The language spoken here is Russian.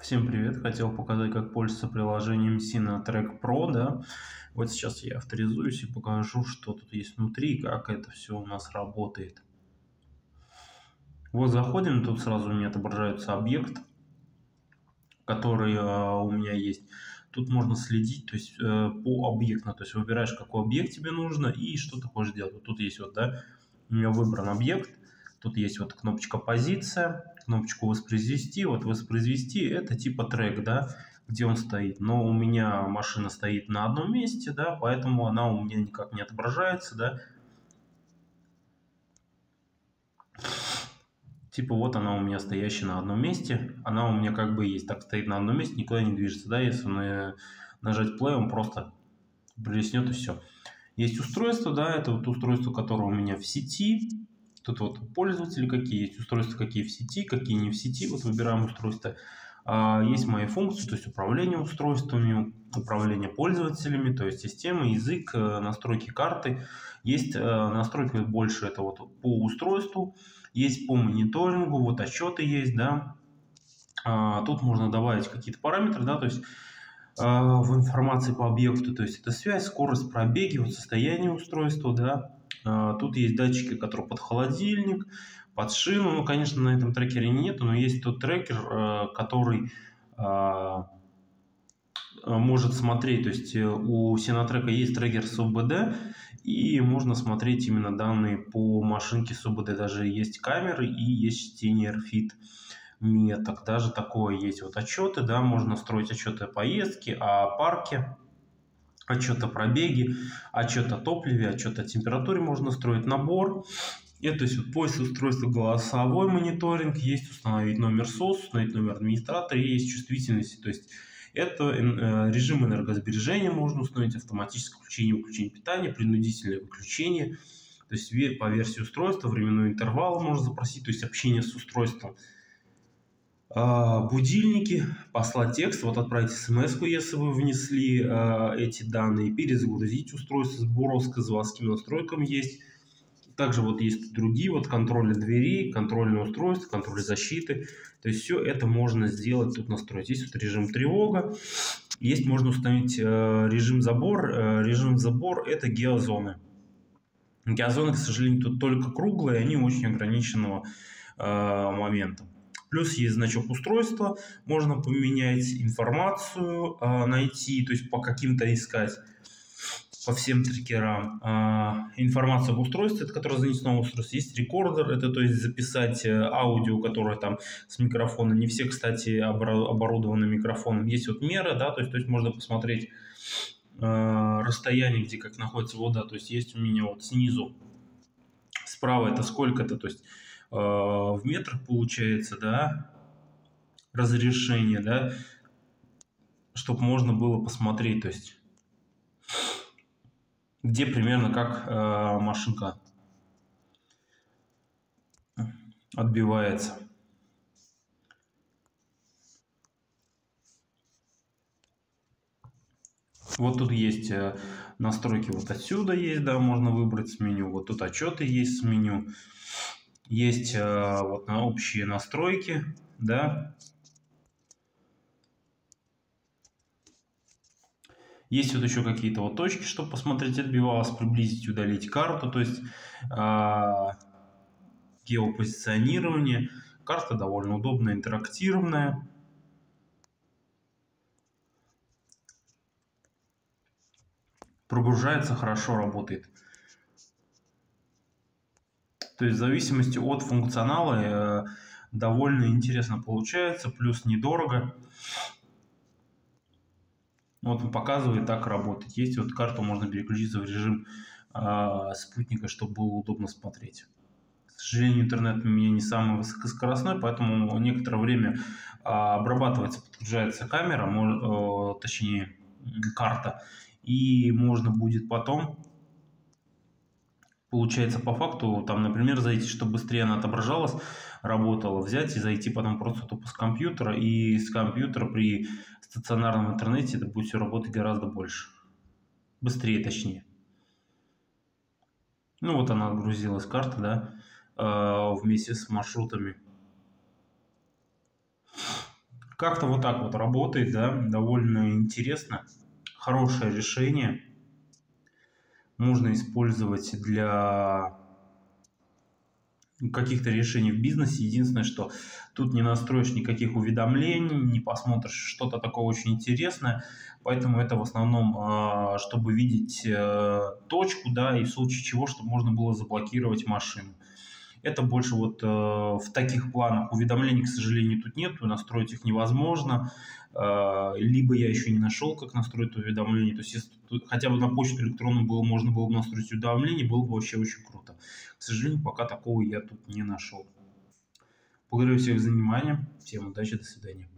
Всем привет! Хотел показать, как пользоваться приложением Sinatrack Pro, да. Вот сейчас я авторизуюсь и покажу, что тут есть внутри, как это все у нас работает. Вот заходим, тут сразу у меня отображается объект, который э, у меня есть. Тут можно следить, то есть э, по объекту, то есть выбираешь, какой объект тебе нужно и что ты хочешь делать. Вот тут есть вот, да, у меня выбран объект, тут есть вот кнопочка позиция, кнопочку воспроизвести. Вот воспроизвести это типа трек, да, где он стоит. Но у меня машина стоит на одном месте, да, поэтому она у меня никак не отображается, да. Типа вот она у меня стоящая на одном месте, она у меня как бы есть, так стоит на одном месте, никуда не движется, да, если на, нажать play, он просто блеснет и все. Есть устройство, да, это вот устройство, которое у меня в сети, Тут вот пользователи какие есть, устройства какие в сети, какие не в сети. Вот выбираем устройство. А, есть мои функции, то есть управление устройствами, управление пользователями, то есть система, язык, э, настройки карты. Есть э, настройки больше это вот по устройству, есть по мониторингу, вот отчеты есть, да. А, тут можно добавить какие-то параметры, да, то есть а, в информации по объекту, то есть это связь, скорость, пробеги, вот состояние устройства, да, тут есть датчики, которые под холодильник, под шину. Ну, конечно, на этом трекере нет, но есть тот трекер, э, который а, может смотреть, то есть э, у Синотрека есть трекер с ОБД, и можно смотреть именно данные по машинке с ОБД. Даже есть камеры и есть чтение RFID меток. Даже такое есть вот отчеты, да, можно строить отчеты о поездке, о парке, отчет о пробеге, отчет о топливе, отчет о температуре можно строить набор. Это то есть вот после устройства голосовой мониторинг, есть установить номер СОС, установить номер администратора, и есть чувствительность. То есть это э, режим энергосбережения можно установить, автоматическое включение выключение питания, принудительное выключение. То есть по версии устройства, временной интервал можно запросить, то есть общение с устройством. А, будильники, послать текст, вот отправить смс если вы внесли э, эти данные, перезагрузить устройство, сборовская заводскими настройками есть. Также вот есть другие, вот контроль дверей, контрольное устройство, контроль защиты. То есть все это можно сделать, тут настроить. Есть вот режим тревога, есть можно установить э, режим забор. Режим забор это геозоны. Геозоны, к сожалению, тут только круглые, они очень ограниченного момента. Плюс есть значок устройства, можно поменять информацию, а, найти, то есть по каким-то искать по всем трекерам. А, информацию об устройстве, это которое занесено в устройство. Есть рекордер, это то есть записать э, аудио, которое там с микрофона. Не все, кстати, оборудованы микрофоном. Есть вот мера, да, то есть, то есть можно посмотреть э, расстояние, где как находится вода. То есть есть у меня вот снизу, справа это сколько-то, то есть в метрах получается, да, разрешение, да, чтобы можно было посмотреть, то есть где примерно как э, машинка отбивается. Вот тут есть э, настройки, вот отсюда есть, да, можно выбрать с меню. Вот тут отчеты есть с меню. Есть э, вот на общие настройки, да. Есть вот еще какие-то вот точки, чтобы посмотреть, отбивалось, приблизить, удалить карту, то есть э, геопозиционирование. Карта довольно удобная, интерактивная. Прогружается хорошо, работает. То есть в зависимости от функционала э, довольно интересно получается, плюс недорого. Вот он показывает, так работать. Есть вот карту, можно переключиться в режим э, спутника, чтобы было удобно смотреть. К сожалению, интернет у меня не самый высокоскоростной, поэтому некоторое время э, обрабатывается, подгружается камера, мож, э, точнее карта, и можно будет потом Получается, по факту, там, например, зайти, чтобы быстрее она отображалась, работала, взять и зайти потом просто тупо с компьютера, и с компьютера при стационарном интернете это будет все работать гораздо больше. Быстрее, точнее. Ну, вот она отгрузилась, карта, да, э, вместе с маршрутами. Как-то вот так вот работает, да, довольно интересно. Хорошее решение. Можно использовать для каких-то решений в бизнесе. Единственное, что тут не настроишь никаких уведомлений, не посмотришь что-то такое очень интересное. Поэтому это в основном, а, чтобы видеть э, точку, да, и в случае чего, чтобы можно было заблокировать машину. Это больше вот э, в таких планах. Уведомлений, к сожалению, тут нет, настроить их невозможно. Э, либо я еще не нашел, как настроить уведомления. То есть, если хотя бы на почту электронную было, можно было бы настроить уведомления, было бы вообще очень круто. К сожалению, пока такого я тут не нашел. Благодарю всех за внимание. Всем удачи, до свидания.